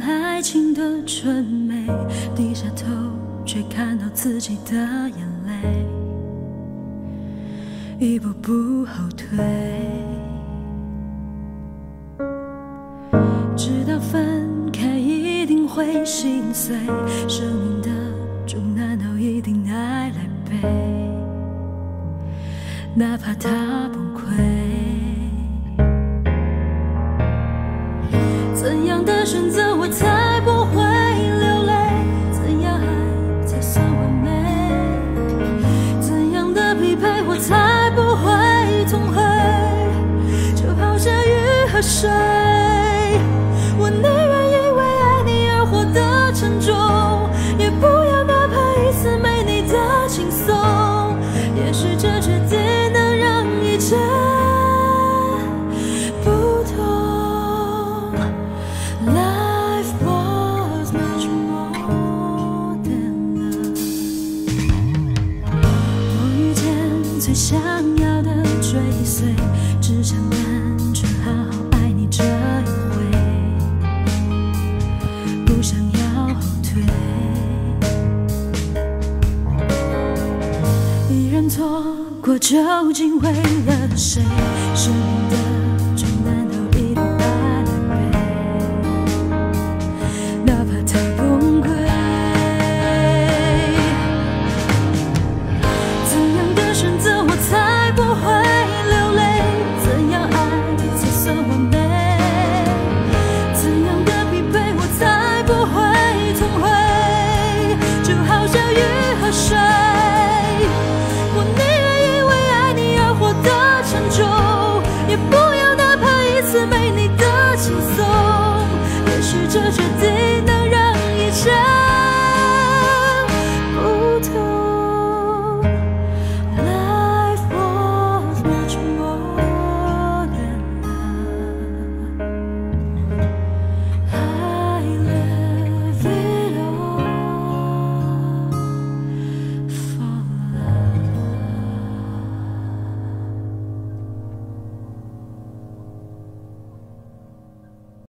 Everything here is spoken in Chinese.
爱情的纯美，低下头却看到自己的眼泪，一步步后退，知道分开一定会心碎，生命的重难道一定爱来背？哪怕他崩溃。样的选择我才不会流泪？怎样爱才算完美？怎样的匹配我才不会痛悔？就抛下雨和水，最想要的追随，只想单纯好好爱你这一回，不想要后退。一人错过究竟为了谁？生命 someone